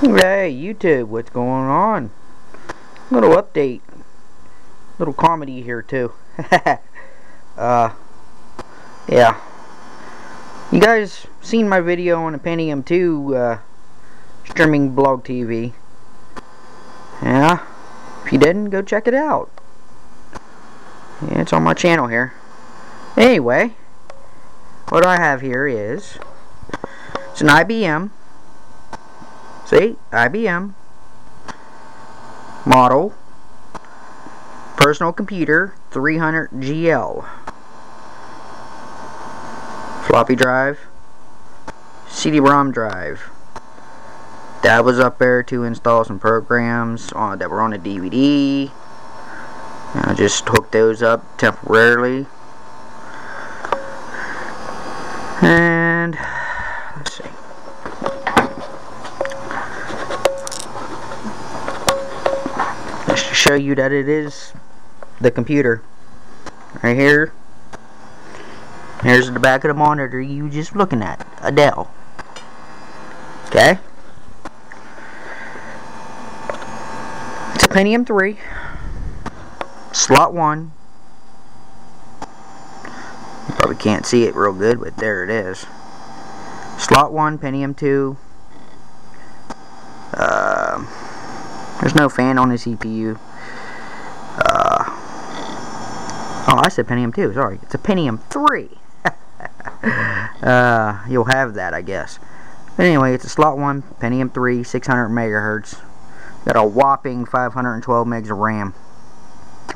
Hey YouTube, what's going on? Little update. Little comedy here too. uh yeah. You guys seen my video on the Pentium 2 uh, streaming blog TV. Yeah. If you didn't, go check it out. Yeah, it's on my channel here. Anyway, what I have here is it's an IBM See, IBM model. Personal computer 300 GL floppy drive. CD-ROM drive. That was up there to install some programs on, that were on a DVD I just hooked those up temporarily. And show you that it is the computer. Right here. Here's the back of the monitor you just looking at a Dell okay? It's a Pentium 3 slot 1 you probably can't see it real good but there it is. Slot 1 Pentium 2 uh, there's no fan on the CPU. Uh, oh, I said Pentium 2, sorry. It's a Pentium 3. uh, you'll have that, I guess. But anyway, it's a slot 1 Pentium 3, 600 megahertz. Got a whopping 512 megs of RAM.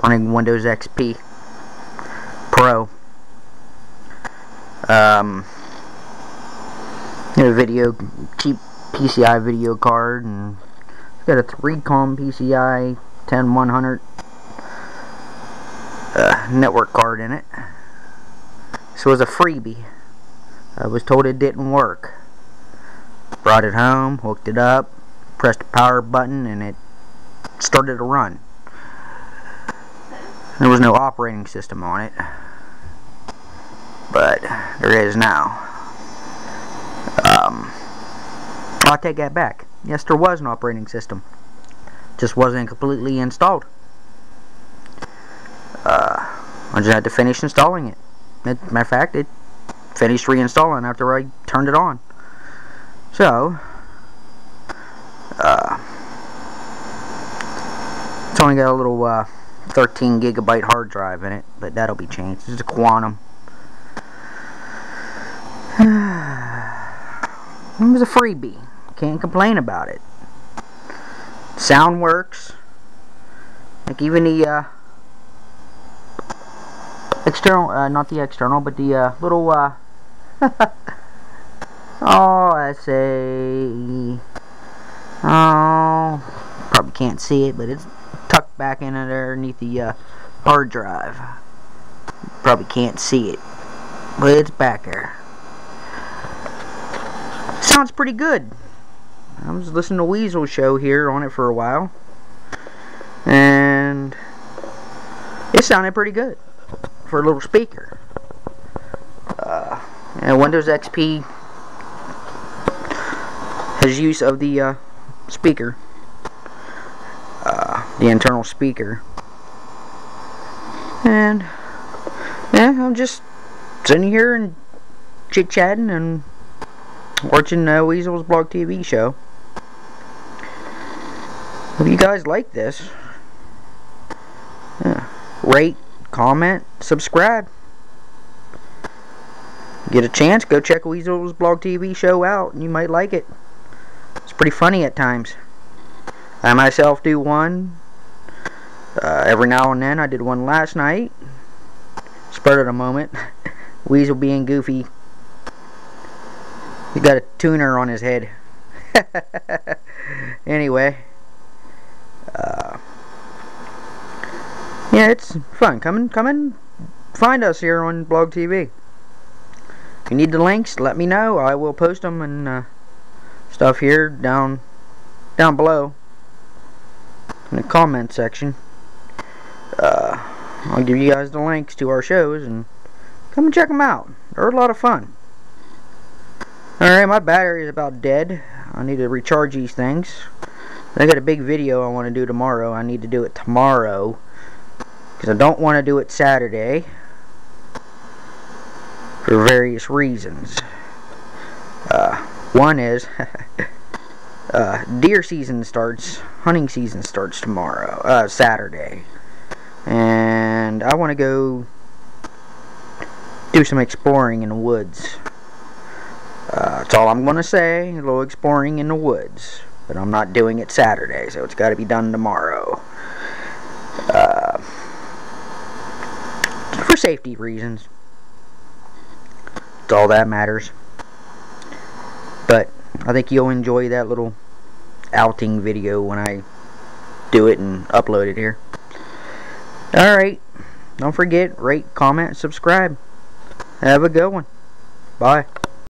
Running Windows XP Pro. Um, a video, cheap PCI video card and got a 3Com PCI 10100 uh, network card in it. This was a freebie. I was told it didn't work. Brought it home, hooked it up, pressed the power button, and it started to run. There was no operating system on it. But there is now. Um, I'll take that back. Yes, there was an operating system. Just wasn't completely installed. Uh, I just had to finish installing it. Matter of fact, it finished reinstalling after I turned it on. So, uh, it's only got a little uh, 13 gigabyte hard drive in it, but that'll be changed. It's a Quantum. it was a freebie. Can't complain about it. Sound works. Like even the uh, external, uh, not the external, but the uh, little, uh, oh, I say, oh, probably can't see it, but it's tucked back in there underneath the uh, hard drive. Probably can't see it, but it's back there. Sounds pretty good. I was listening to Weasel show here on it for a while. And it sounded pretty good for a little speaker. Uh, and Windows XP has use of the uh, speaker. Uh, the internal speaker. And yeah, I'm just sitting here and chit-chatting and watching uh, Weasel's Blog TV show. If you guys like this, yeah, rate, comment, subscribe. Get a chance, go check Weasel's Blog TV show out, and you might like it. It's pretty funny at times. I myself do one uh, every now and then. I did one last night. Spurred at a moment. Weasel being goofy. He got a tuner on his head. anyway. Uh, yeah, it's fun. Come and come and find us here on Blog TV. If you need the links, let me know. I will post them and uh, stuff here down down below in the comment section. Uh, I'll give you guys the links to our shows and come and check them out. They're a lot of fun. Alright, my battery is about dead. I need to recharge these things. I got a big video I want to do tomorrow. I need to do it tomorrow. Because I don't want to do it Saturday. For various reasons. Uh, one is... uh, deer season starts, hunting season starts tomorrow, uh, Saturday. And I want to go do some exploring in the woods. Uh, that's all I'm going to say, a little exploring in the woods. But I'm not doing it Saturday, so it's got to be done tomorrow. Uh, for safety reasons. That's all that matters. But I think you'll enjoy that little outing video when I do it and upload it here. Alright. Don't forget, rate, comment, subscribe. Have a good one. Bye.